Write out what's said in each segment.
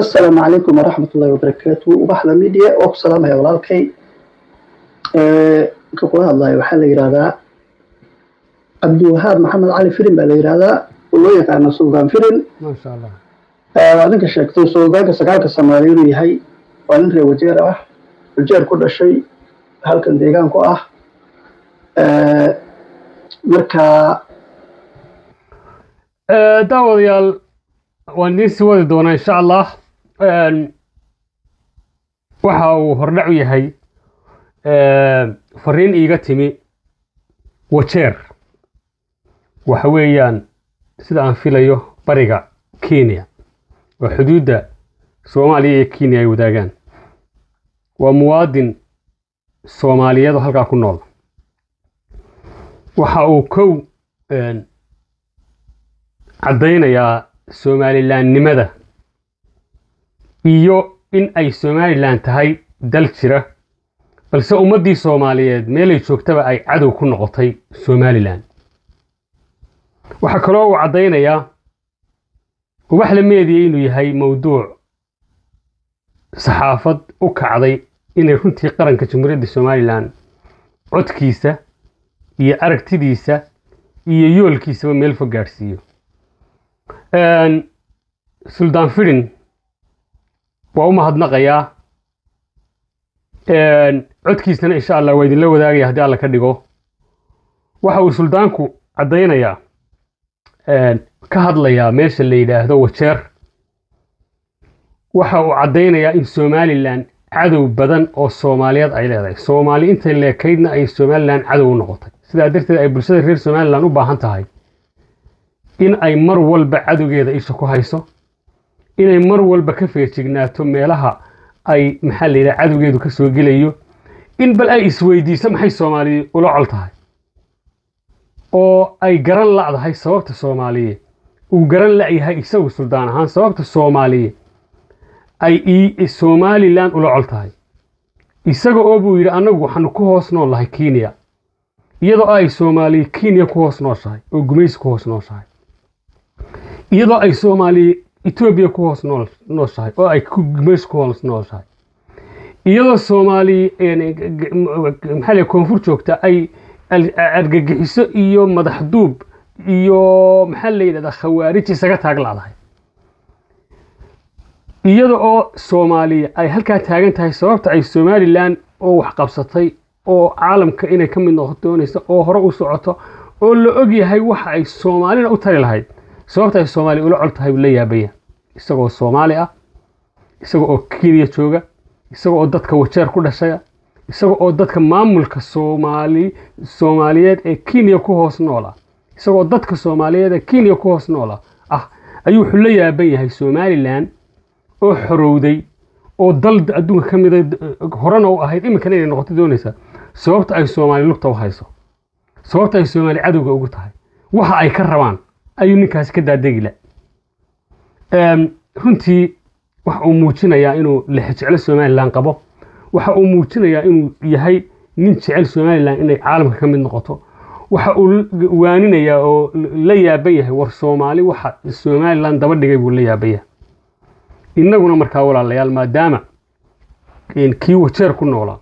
asalaamu calaykum waraxmat ullahi wabarakaatu ubaxda media waa ku salaamaya walaalkay. Ka kula hadlayo waxaa la yidhahdaa cabdiwahaab maxamed cali firin baa la yidhahdaa oo loo yaqaano suldaan firin. Ninka sheegtay suldaanka sagaalka soomaaliya inuu yahay waa nin reer wajeer ah wajeer ku dhashay halkan deegaan ku ah marka daawadayaal waan idiin sii wadi doonaa insha allah waxa uu hordhac u yahay fariin iiga timi wajeer waxa weeyaan sida aan filayo bariga kenya oo xuduudda soomaaliya iyo kenya ay wadaagaan. Waa muwaadin soomaaliyeed oo halkaa ku nool. Waxa uu kow caddaynayaa somalilandnimada iyo in ay somalilan tahay dal jira balse ummaddii soomaaliyeed meelay joogtaba ay cadow ku noqotay somalilan waxaa kaloo uu caddaynayaa ubax la meediyey inuu yahay mowduuc saxaafad u kacday inay runtii qaranka jamhuuriyadda somalilan codkiisa iyo aragtidiisa iyo yoolkiisaba meel fog gaadhsiiyo. Suldaan fidin waa u mahadnaqayaa codkiisana insha allah waa idinla wadaagaya haddii alla ka dhigo waxa uu suldaanku caddaynayaa ka hadlayaa meesha la yidhaahdo wajeer waxa uu caddaynayaa in somalilan cadow badan oo soomaaliyeed ay leedahay soomaali intay leekaydna ay somalilan cadow u noqotay sidaa darteed ay bulshada reer somalilan u baahan tahay in ay mar walba cadowgeeda isha ku hayso inay mar walba ka feejignaato meelaha ay maxaa la yidhaha cadowgeedu ka soo gelayo in bal ay isweydiiso maxay soomaaliya ula col tahay? Oo ay garan la'dahay sababta soomaaliye. Uu garan la'yahay isagu suldaan ahaan sababta soomaaliye. Ay somalilan ula col tahay. Isaga oo buu yidhi annagu waxaanu ku hoos nool lahay kenya. Iyadoo ay soomaaliya kenya ku hoos nooshahay oo gumaysi ku hoos nooshahay. Iyadoo ay soomaaliya etoobiya ku hoos nooshahay oo ay gumaysi ku hoos nooshahay iyadoo soomaaliya maxaa la koonfur joogta ay argagixiso iyo madax duub iyo maxaa la yidhahdaa khawaarij isaga taag la'dahay iyada oo soomaaliya ay halkaa taagan tahay sababta ay somalilan oo wax qabsatay oo caalamka inay ka mid noqoto doonaysa oo hore u socoto oo la og yahay waxa ay soomaalina u tari lahayd sababta ay soomaaliya ula col tahay buu la yaabaya isagoo soomaali ah isaga oo kenya jooga isaga oo dadka wajeer ku dhashaya isaga oo dadka maamulka soomaali soomaaliyeed ee kenya ku hoos noola isagoo dadka soomaaliyeed ee kenya ku hoos noola ah ayuu wuxuu la yaaban yahay somalilan oo xorowday oo dal adduunka ka mida horena u ahayd iminkana inay noqoto doonaysa. Sababta ay soomaali lugta u hayso. Sababta ay soomaali cadowga ugu tahay. Waxa ay ka rabaan ayuu ninkaasi ka daadegila runtii waxa uu muujinayaa inuu lexjeclo somalilan qabo. Waxa uu muujinayaa inuu yahay nin jecel somalilan inay caalamka ka mid noqoto. Waxa uu waaninayaa oo la yaaban yahay war soomaali waxa somalilan daba dhigay buu la yaaban yahay. Innaguna markaa walaalayaal maadaama kii wajeer ku noolaa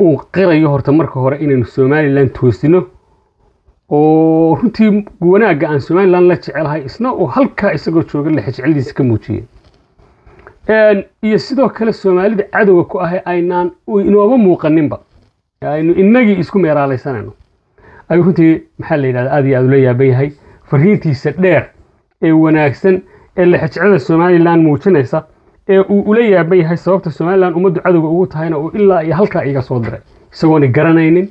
uu qirayo horta marka hore inaynu somalilan toosino oo runtii wanaagga aan somalilan la jecelahay isna uu halkaa isagoo jooga lexjecladiisa ka muujiyey. Iyo sidoo kale soomaalida cadowga ku ahay aynaan inooba muuqaninba aynu innagii isku meeraalaysanayno. Ayuu runtii maxaa la yidhahda aad iyo aad ula yaaban yahay. Fariintiisa dheer ee wanaagsan ee lexjeclada somalilan muujinaysa ee uu ula yaaban yahay sababta somalilan ummaddu cadowga ugu tahayna uu ilaa iyo halkaa iga soo diray. Isagoona garanaynin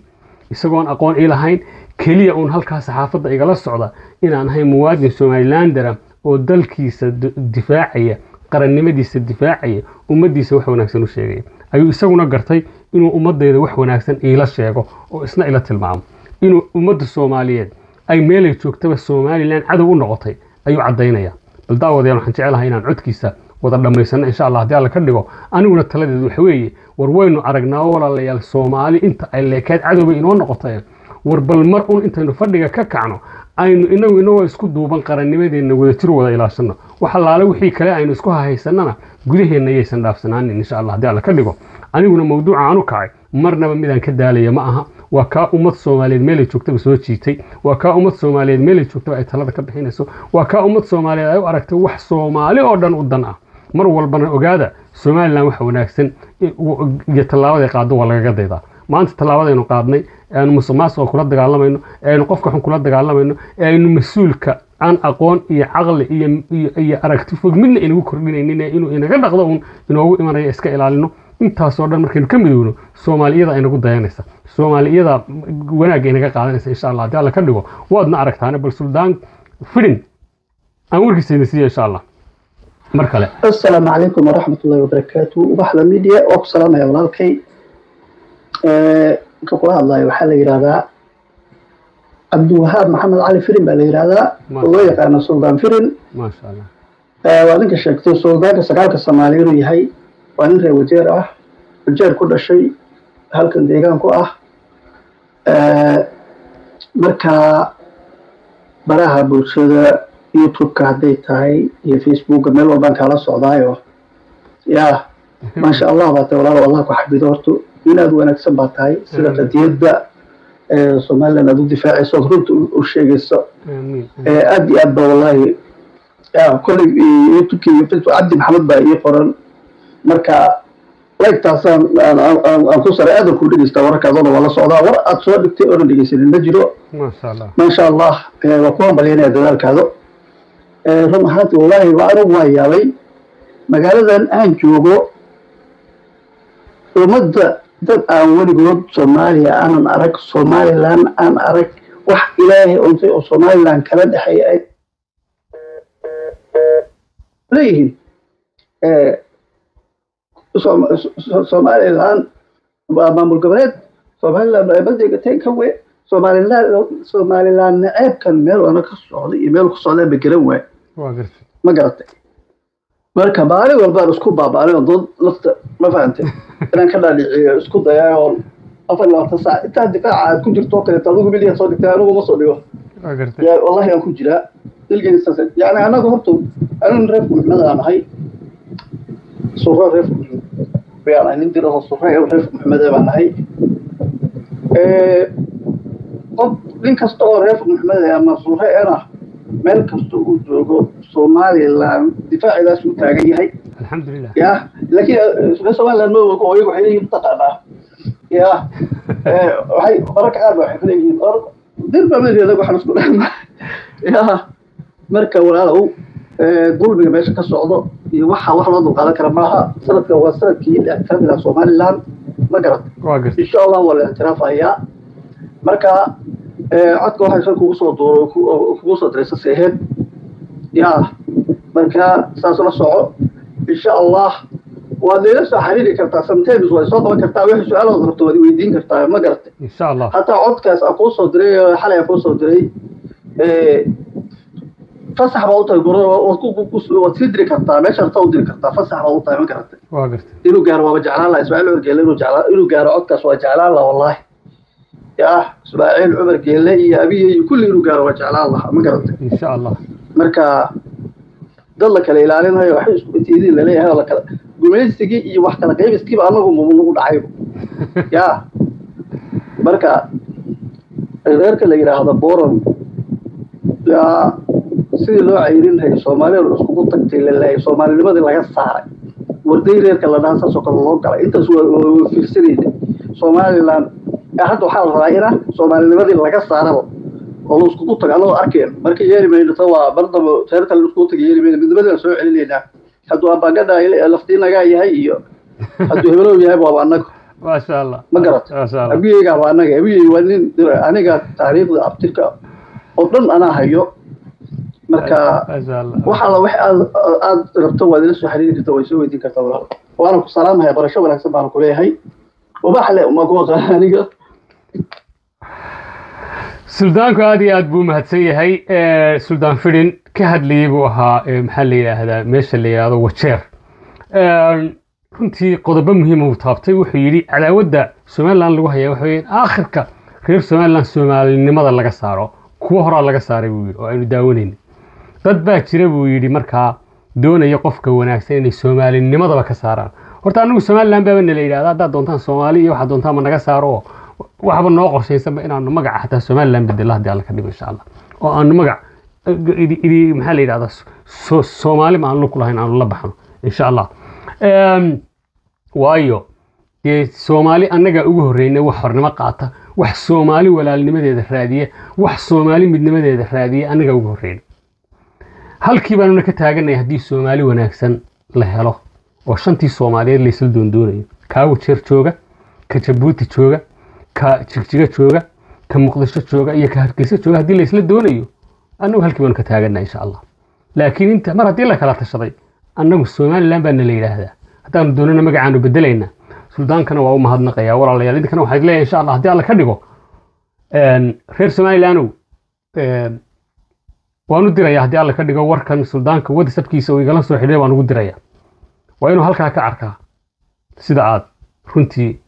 isagoon aqoon ii lahayn keliya uun halkaa saxaafadda igala socda inaan ahay muwaadin somalilandera oo dalkiisa difaacaya qarannimadiisa difaacaya ummaddiisa wax wanaagsan u sheegaya. Ayuu isaguna gartay inuu ummaddeeda wax wanaagsan iila sheego oo isna ila tilmaamo. Inuu ummadda soomaaliyeed ay meelay joogtaba somalilan cadow u noqotay ayuu caddaynaya. Bal daawadayaal waxaan jecelahay inaan codkiisa wada dhammaysano insha allah haddii alla ka dhigo aniguna taladeedu waxa weeye war waynu aragnaa walaalayaal soomaali inta ay leekaad cadowba inoo noqotay war bal un intaynu fadhiga ka kacno aynu inagu inagoo isku duuban qarannimadeenna wadajir wada ilaashano. Wax wixii kale aynu isku hahaysanana gudaheenna yaysan dhaafsanaanin insha allah haddii alla ka dhigo. Aniguna mawduuca aan u kacay marnaba midaan ka daalaya ma aha. Waa kaa ummad soomaaliyeed meelay joogtaba soo jiitay. Waa kaa ummad soomaaliyeed meelay joogtaba ay talada ka bixinayso. Waa kaa ummad soomaaliyeed ay u aragtay wax soomaali oo dhan u dan ah. Mar walbana ogaada somalilan waxa wanaagsan iyo tallaabaday qaado waa lagaga daydaa. Maanta tallaabadaynu qaadnay ee aynu musuqmaasuqa kula dagaalamayno ee aynu qofka xun kula dagaalamayno aynu mas'uulka aan aqoon iyo caqli iyo aragti fog midna inagu kordhinaynin ee inuu inaga dhaqdo uun inoogu imanaya iska ilaalino. Intaasoo dhan markaynu ka midowno soomaaliyada inagu dayanaysa. Soomaaliyada wanaagga inaga qaadanaysa insha allah haddii alla ka dhigo waadna aragtaane bal suldaan fidin. Aan warkiisayna siiya insha allah mar kale. Asalaamu calaykum waraxmat ullahi wabarakaatu ubaxda media waa ku salaamaya walaalkay ninka kula hadlayo waxaa la yidhahdaa cabdiwahaab maxamed cali firin baa la yidhahdaa oo loo yaqaano suldaan firin. Waa ninka sheegtay suldaanka sagaalka soomaaliya inuu yahay waa nin reer wajeer ah wajeer ku dhashay halkan deegaan ku ah. Marka baraha bulshada youtube-ka hadday tahay iyo facebooka meel walbaan kaala socdaayo. Ya maasha allah baa tahay walaalo allah ku xabido horto inaad wanaagsan baa tahay sida qadiyadda somaliland aad u difaacayso ood runta u sheegayso. Aad iyo aad ba wallahi kolley youtubeki iyo facebook cabdi maxamed baa ii qoran. Marka laygtaasaan aan ku saray aadan ku dhegeysta wararkaadooda waa la socdaa. War aad soo dhigtay oonan dhegeysanin ma jiro. Maasha allah waa ku hambalyaynaya dadaalkaado. Run ahaanti wallahi waa anigu waa yaabay magaaladan aan joogo ummadda dad aan weligood soomaaliya aanan arag somalilan aan arag wax ilaahay untay oo somalilan kala dhexeeya ay leeyihiin somalilan waa maamul goboleed. Somalilan badegatay ka we somalilan somalilan naceebkan meel wana ka socday iyo meel ku socdaan ba garan waay. Ma garatay. Marka maalin walbaan isku baaba'anay oo dood lafta ma fahantay inaan ka dhaadhiciyo isku dayaa oo afar labaatan saac intaa difaaca aad ku jirto kaleeto adigu milyan soo dhigtay anigu ma soo dhigo wallahi aan ku jiraa dilgeysas yani anagu horta anigu reer muxmed aan ahay suro reer muxmed bayaan ahay nin diraho suro reer muxmed baan ahay qof nin kasta oo reer muxmed ama sure ena meel kasta uu joogo somalilan difaacidaas uu taagan yahay alxamdulilah ya laakiin reer somaliland ma ogo oo iyagu waxay leeyihiin mataqaanaa ya waxay mararka qaar ba waxay kuleeyihiin or dir baa madareeda waxaan isku dhahma ya marka walaalow dulmiga meesha ka socdo iyo waxa wax loo dulqaadan kara maaha sanadka waa sannadkii ictiraafida somaliland ma garat insha allah waa la ictiraafayaa marka codka waxay san kugu soo duuro kugu soo diraysa seeheed ya marka saas la soco insha allah waad layla soo xiriiri kartaa sometimes waad soo qaban kartaa wixii su'aalood rabto waad weydiin kartaa ma garatay insha allah hataa codkaas aan kuu soo diray xalay aan kuu soo diray fasax baa u tahay waad sii diri kartaa meesha rabtaa u diri kartaa fasax baa u tahay ma garatay waa gartay. Inuu gaaro waaba jeclaan laha ismaaciil cumar geelle inuu jeclaa inuu gaaro codkaas waa jeclaan laha wallahi ya ismaaciil cumar geelle iyo abiye iyo kulli inuu gaaro waa jeclaan laha ma garatay insha allah marka dad la kala ilaalinayo waxay isku batiidin la leeyahay oo lakala gumaysigii iyo wax kala qaybiskiiba anagu nagu dhacaybo ya marka reerka la yidhaahdo boron yaa sidii loo cayrin lahay soomaalida iskugu tagtay la leeyahay soomaalinimadii laga saaray. Warday reerka la dhaha saasoo kale loo galay. Intaas waa fiirsanayna somaliland hadda waxaa la rabaa ina soomaalinimadii laga saaraba oo la iskugu tago anagoo arkeen marka yeeli mayno ta waa bardaba reerka la iskugu taga yeeli mayno midnimadii soo celinaynaa hadduu abagadha laftiinagaa yahay iyo hadduu hebelow yahay waaba anaga maasha allah ma garat abiyeygaa waa anaga abiyey waa nin aniga taariikhda abtirka oo dhan anaa hayo. Marka wax alla wax aad aad rabto waad ila soo xiriiri kartaa way soo weydiin kartaa walaal. Waana ku salaamahaya barasho wanaagsan baana ku leeyahay. Ubaxle uma ku aqaan aniga suldaanku aad iyo aad buu mahadsan yahay suldaan fidin ka hadlayay buu ahaa maxaa la yidhaahdaa meesha la yidhaahdo wajeer. Runtii qodobo muhiima uu taabtay wuxuu yidhi cadaawadda somaliland lagu hayaa waxa weeyaan aakhirka reer somaliland soomaalinimada laga saaro kuwo horaa laga saaray buu yidhi oo aynu daawanayna dad baa jira buu yidhi markaa doonaya qofka wanaagsan inay soomaalinimadaba ka saaraan. Horta anigu somalilan baaba nala yidhahda haddaad doontaan soomaali iyo waxaad doontaan naga saaro oo waxba noo qorshaysanba inaanu magaca xataa somalilan bedelo haddii alla ka dhigo insha allah. Oo aanu magac maxaa la yidhahdaa so- soomaali ma aan lug aanu la baxno insha allah. Waayo dee soomaali annagaa ugu horreynay wax hornimo qaata wax soomaali walaalnimadeeda raadiya wax soomaali midnimadeeda raadiya annagaa ugu horreynay. Halkii baanuna ka taaganay haddii soomaali wanaagsan la helo oo shantii soomaaliyeed laysla doondoonayo kaa wajeer jooga ka jooga ka jigjiga jooga ka muqdisho jooga iyo ka hargeysa jooga haddii laysla doonayo annagu halkii baanu ka taaganaa insha allah. Laakiin inta mar haddii la kala tashaday annagu somalilan baana la yidhaahdaa. Haddaanu doonana magacaanu bedelaynaa suldaankana waa u mahadnaqayaa walaalayaal idinkana waxaad leeyahay insha allah haddii alla ka dhigo reer somalilaanow een, waan u dirayaa haddii alla ka dhigo warkan suldaanka whatsapkiisa uu igala soo xidhay baan ugu dirayaa. Waa inuu halkaa ka arkaa sida aad runtii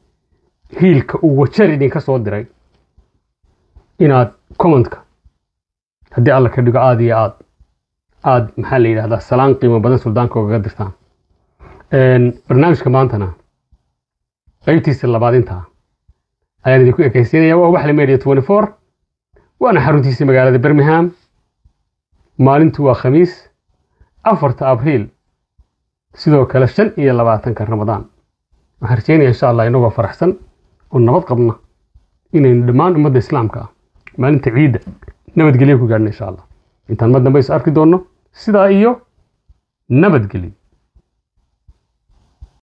hiilka uu wajeer idinka soo diray inaad commentka haddii alla ka dhigo aad iyo aad aad maxaa la yidhahdaa salaan qiimo badan suldaanka ugaga dirtaan. Barnaamijka maantana qaybtiisa labaad intaa ayaan idinku ekaysiinaya waa waxla media 24 waana xaruntiisa magaalada birmingham. Maalintu waa khamiis afarta abriil sidoo kale shan iyo labaatanka ramadaan. Waxaan rajeynaya insha allah inagoo faraxsan oo nabad qabna inaynu dhammaan ummadda islaamka ah maalinta ciidda nabadgelyo ku gaadhna insha allah. Intaan mar dambe is arki doonno sidaa iyo nabadgelyo